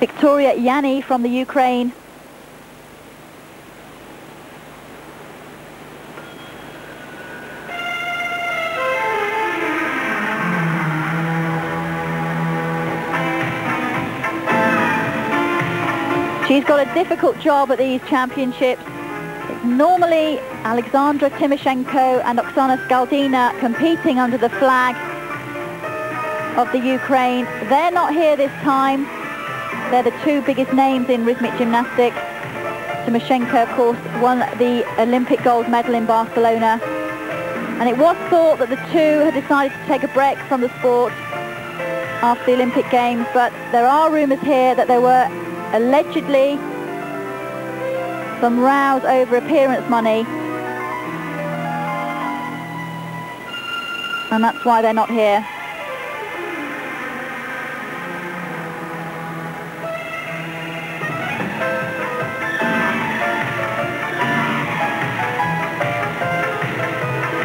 Victoria Yani from the Ukraine. She's got a difficult job at these championships. Normally Alexandra Timoshenko and Oksana Skaldina competing under the flag of the Ukraine. They're not here this time. They're the two biggest names in rhythmic gymnastics. Timoshenko, of course, won the Olympic gold medal in Barcelona. And it was thought that the two had decided to take a break from the sport after the Olympic Games, but there are rumours here that there were allegedly some rows over appearance money. And that's why they're not here.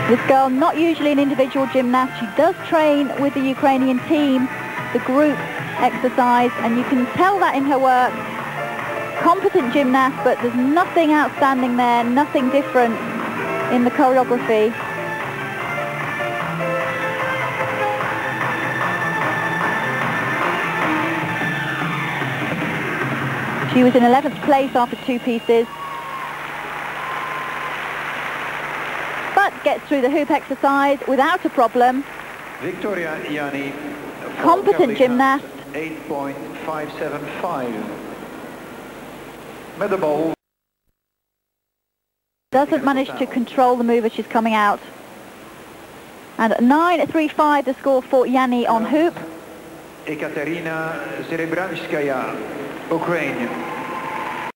This girl, not usually an individual gymnast, she does train with the Ukrainian team, the group exercise, and you can tell that in her work. Competent gymnast, but there's nothing outstanding there, nothing different in the choreography. She was in 11th place after two pieces. Gets through the hoop exercise without a problem. Victoria Yani. Competent gymnast. 8.575. Met de bal. Doesn't manage to control the move as she's coming out. And 9.35 the score for Yani on hoop. Ekaterina Serebrianskaya, Ukraine.